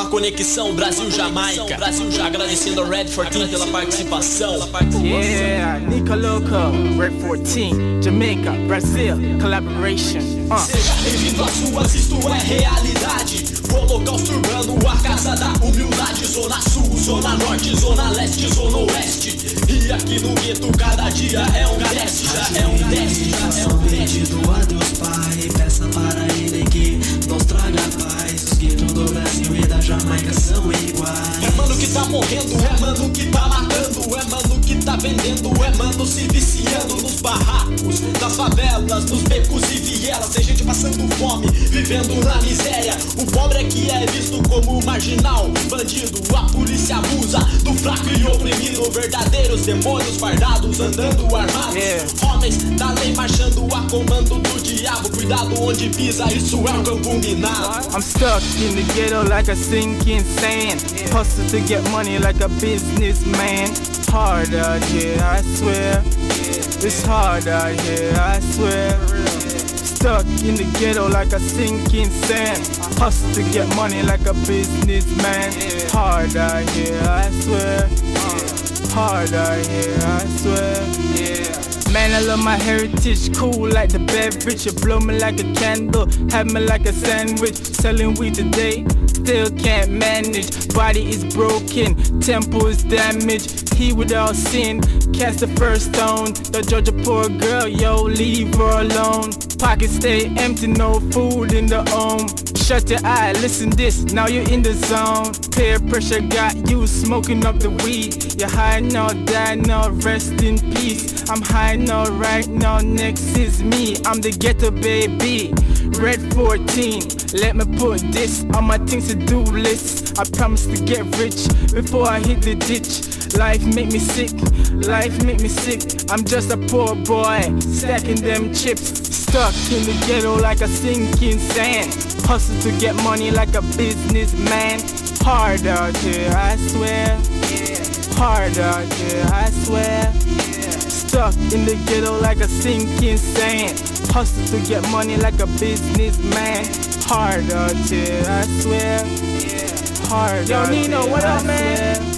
Uma conexão Brasil-Jamaica. Brasil já agradecendo ao Red 14 pela participação. Yeah, Nico Loco, Red 14, Jamaica, Brasil, collaboration. Uh. Seja bem-vindo às ruas, isto é realidade. Holocausto urbano, a casa da humildade. Zona Sul, Zona Norte, Zona Leste, Zona Oeste. E aqui no gueto cada dia é um teste, já é um teste, já é um teste. Pedido a Deus Pai, peça para Ele é mano que tá matando, é mano que tá vendendo, se viciando nos barracos, nas favelas, nos becos e vielas. Tem gente passando fome, vivendo na miséria. O pobre é que é visto como marginal, bandido. A polícia abusa do fraco e oprimido. Verdadeiros demônios fardados andando armados. Yeah. Homens da lei marchando a comando do diabo. Cuidado onde pisa, isso é um campo minado. I'm stuck in the ghetto like a sinking sand. Hustle to get money like a businessman. Hard here, I swear. It's hard here, I swear. Stuck in the ghetto like a sinking sand. Hustle to get money like a businessman. Hard here, I swear. Hard here, I swear. Man, I love my heritage, cool like the beverage. You blow me like a candle, have me like a sandwich. Selling weed today, still can't manage. Body is broken, temple is damaged. He without sin, cast the first stone. Don't judge a poor girl, yo, leave her alone. Pockets stay empty, no food in the home. Shut your eye, listen this, now you're in the zone. Peer pressure got you smoking up the weed. You're high now, die now, rest in peace. I'm high now, right now, next is me. I'm the ghetto baby. Red 14, let me put this on my things to do list. I promise to get rich before I hit the ditch. Life make me sick, life make me sick. I'm just a poor boy, stacking them chips. Stuck in the ghetto like a sinking sand. Hustle to get money like a businessman. Hard out I swear. Hard out I swear. Stuck in the ghetto like a sinking sand. Hustle to get money like a businessman. Hard out here, I swear. Hard Yo, out Nino, here, what I up, man? swear.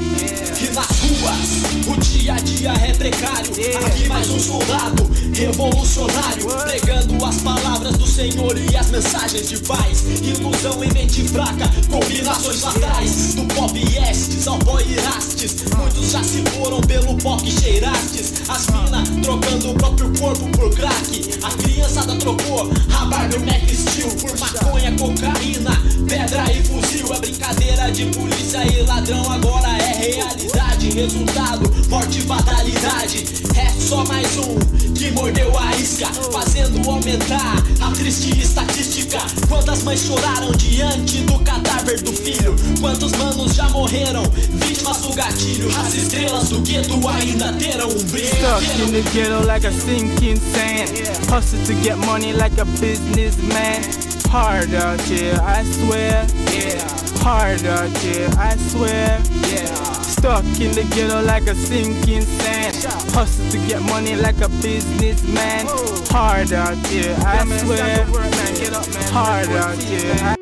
E nas ruas, o dia a dia é precário. Aqui mais um soldado revolucionário, pregando as palavras do Senhor e as mensagens de paz. Ilusão em mente fraca, combinações fatais. Do pop estes ao boy irastes. Muitos já se foram pelo pop cheirastes. As mina trocando o próprio corpo por crack. A criançada trocou rabarba e Mac Steel por maconha, cocaína, pedra e fuzil. É brincadeira de polícia e ladrão, agora é realidade. Resultado, morte e fatalidade. É só mais um que mordeu a isca, fazendo aumentar a triste estatística. Quantas mães choraram diante do cadáver do filho? Quantos manos já morreram, vítimas do gatilho? As estrelas do gueto ainda terão um brilho. Stuck in the ghetto like a sinking sand. Hustle to get money like a businessman. Hard out here, I swear. Hard out here, I swear. Stuck in the ghetto like a sinking sand. Hustle to get money like a businessman. Hard out here, I swear. Hard out here.